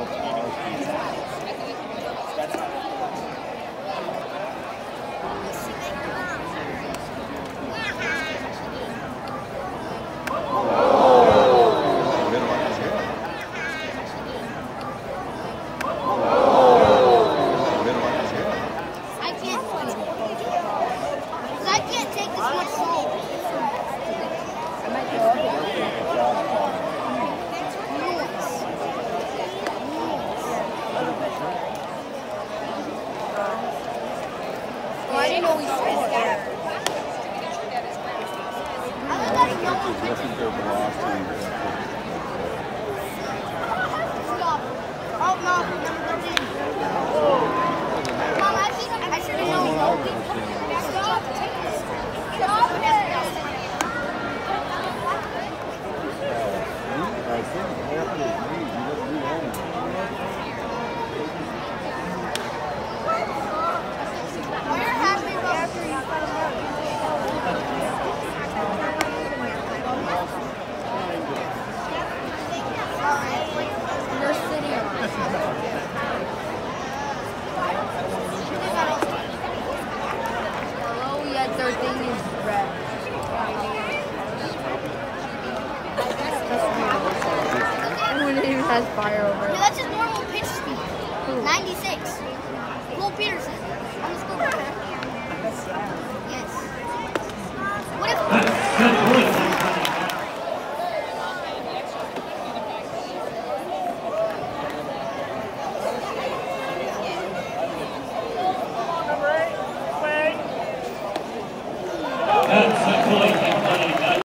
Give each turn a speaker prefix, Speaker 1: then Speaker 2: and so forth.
Speaker 1: actual pause.
Speaker 2: One
Speaker 1: Look at their velocity.
Speaker 3: has fire over it.
Speaker 2: That's his normal pitch speed. 96. Will Peterson. On the. Yes. What if... That's a point.